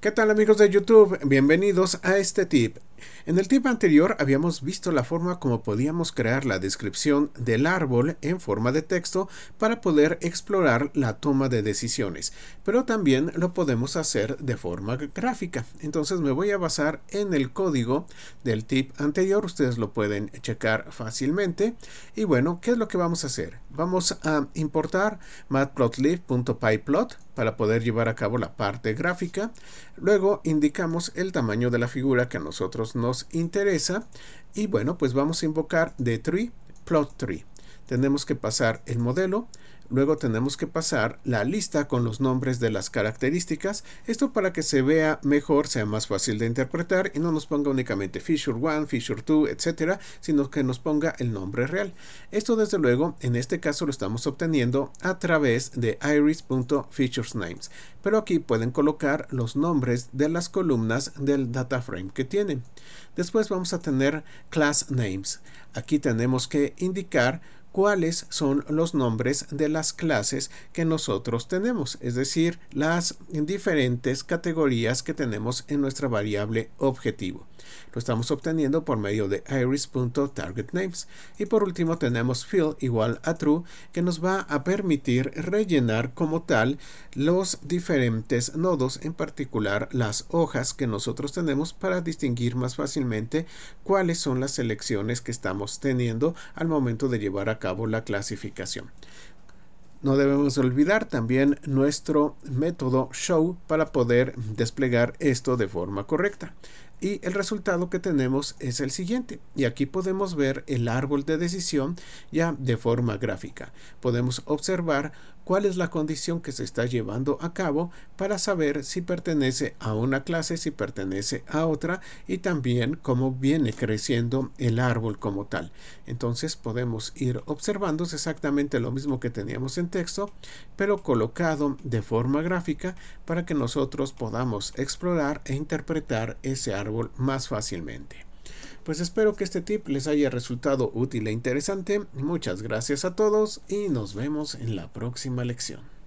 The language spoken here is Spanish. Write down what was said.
¿Qué tal amigos de YouTube? Bienvenidos a este tip. En el tip anterior habíamos visto la forma como podíamos crear la descripción del árbol en forma de texto para poder explorar la toma de decisiones, pero también lo podemos hacer de forma gráfica. Entonces me voy a basar en el código del tip anterior, ustedes lo pueden checar fácilmente. Y bueno, ¿qué es lo que vamos a hacer? Vamos a importar matplotlib.pyplot para poder llevar a cabo la parte gráfica. Luego indicamos el tamaño de la figura que nosotros nos interesa y bueno, pues vamos a invocar the tree plot tree. Tenemos que pasar el modelo, Luego tenemos que pasar la lista con los nombres de las características. Esto para que se vea mejor, sea más fácil de interpretar y no nos ponga únicamente feature 1, feature 2, etcétera, sino que nos ponga el nombre real. Esto desde luego, en este caso lo estamos obteniendo a través de iris.featuresNames. Pero aquí pueden colocar los nombres de las columnas del data frame que tienen. Después vamos a tener class names. Aquí tenemos que indicar cuáles son los nombres de las clases que nosotros tenemos, es decir, las diferentes categorías que tenemos en nuestra variable objetivo. Lo estamos obteniendo por medio de iris.targetNames. Y por último tenemos fill igual a true que nos va a permitir rellenar como tal los diferentes nodos, en particular las hojas que nosotros tenemos para distinguir más fácilmente cuáles son las selecciones que estamos teniendo al momento de llevar a cabo la clasificación. No debemos olvidar también nuestro método show para poder desplegar esto de forma correcta. Y el resultado que tenemos es el siguiente. Y aquí podemos ver el árbol de decisión ya de forma gráfica. Podemos observar cuál es la condición que se está llevando a cabo para saber si pertenece a una clase, si pertenece a otra y también cómo viene creciendo el árbol como tal. Entonces podemos ir observando exactamente lo mismo que teníamos en texto, pero colocado de forma gráfica para que nosotros podamos explorar e interpretar ese árbol más fácilmente. Pues espero que este tip les haya resultado útil e interesante. Muchas gracias a todos y nos vemos en la próxima lección.